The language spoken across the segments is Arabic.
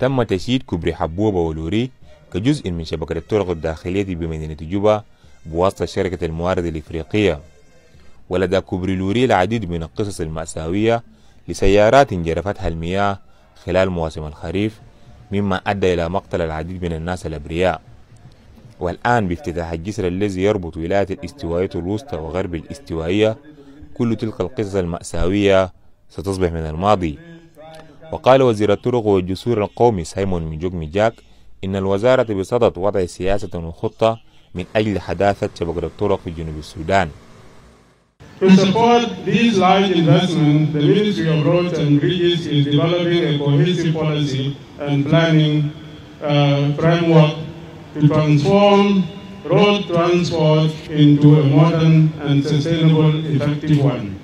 تم تشييد كوبري حبوبة ولوري كجزء من شبكة الطرق الداخلية بمدينة جوبا بواسطة شركة الموارد الإفريقية. ولدى كوبري لوري العديد من القصص المأساوية لسيارات جرفتها المياه خلال مواسم الخريف مما أدى إلى مقتل العديد من الناس الأبرياء. والآن بافتتاح الجسر الذي يربط ولاية الاستوائية الوسطى وغرب الاستوائية كل تلك القصص المأساوية ستصبح من الماضي. وقال وزير الطرق والجسور القومي سايمون ميجوك ميجاك إن الوزارة بصدد وضع سياسة وخطة من أجل حداثة شبكة الطرق في جنوب السودان To support these large investments, the Ministry of Roads and Bridges is developing a cohesive policy and planning uh, framework to transform road transport into a modern and sustainable, effective one,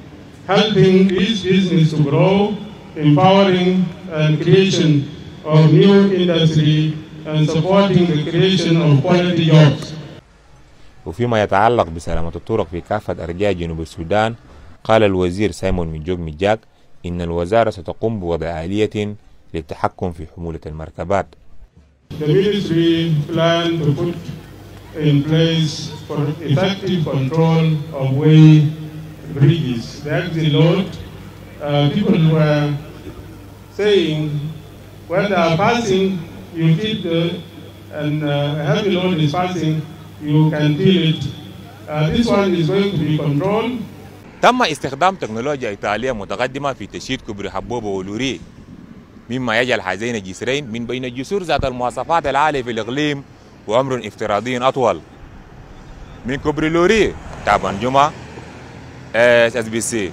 helping each business to grow, empowering and creation of new industry, and supporting the creation of quality jobs. وفيما يتعلق بسلامة الطرق في كافة أرجاء جنوب السودان قال الوزير سايمون ميجوك ميجاك إن الوزارة ستقوم بوضع آلية للتحكم في حمولة المركبات The ministry plan to put in place for effective control of way bridges. The exit load, uh, people were saying when they are passing, you feel the, and uh, heavy load is passing, you can feel it. Uh, this one is going to be controlled. تم استخدام تكنولوجيا إيطالية متقدمة في تشييد كوبري حبوبة ولوري مما يجعل هذين الجسرين من بين الجسور ذات المواصفات العالية في الإقليم وعمر افتراضي أطول من كوبري لوري تابان جمعة SBC